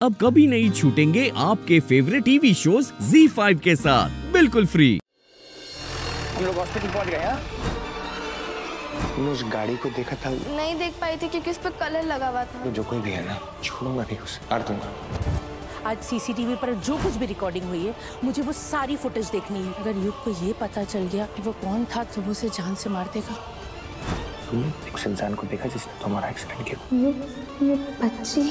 अब कभी नहीं छूटेंगे आपके फेवरेट टीवी शोज़ Z5 के साथ। बिल्कुल फ्री हम लोग हॉस्पिटल पहुँच गए हाँ? तुमने उस गाड़ी को देखा था? नहीं देख पाई थी क्योंकि उस पर कलर लगा हुआ था। तो जो कोई भी है ना छोड़ूँगा नहीं उसे मार दूँगा। आज सीसीटीवी पर जो कुछ भी रिकॉर्डिंग हुई है मुझे वो सारी फुटेज देखनी है। अगर युग को ये पता चल गया कि वो कौन था तो वो उसे जान से मार देगा। तुमने उस इंसान को देखा जिसने तुम्हारा एक्सीडेंट किया? बच्ची।